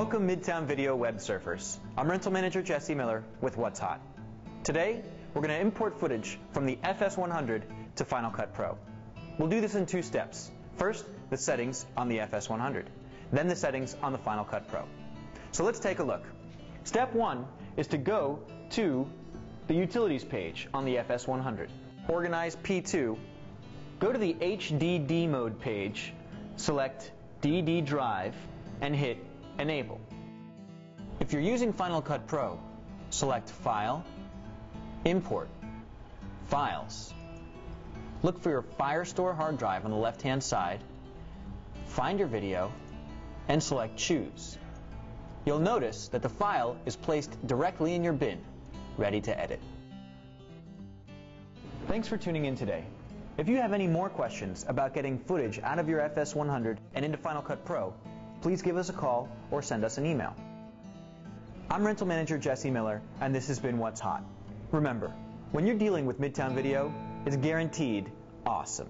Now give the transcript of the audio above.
Welcome Midtown Video web surfers. I'm rental manager Jesse Miller with What's Hot. Today, we're going to import footage from the FS100 to Final Cut Pro. We'll do this in two steps. First, the settings on the FS100, then the settings on the Final Cut Pro. So let's take a look. Step one is to go to the Utilities page on the FS100. Organize P2, go to the HDD mode page, select DD drive, and hit Enable. If you're using Final Cut Pro, select File, Import, Files. Look for your Firestore hard drive on the left-hand side, find your video, and select Choose. You'll notice that the file is placed directly in your bin, ready to edit. Thanks for tuning in today. If you have any more questions about getting footage out of your FS100 and into Final Cut Pro, please give us a call or send us an email. I'm rental manager Jesse Miller, and this has been What's Hot. Remember, when you're dealing with Midtown Video, it's guaranteed awesome.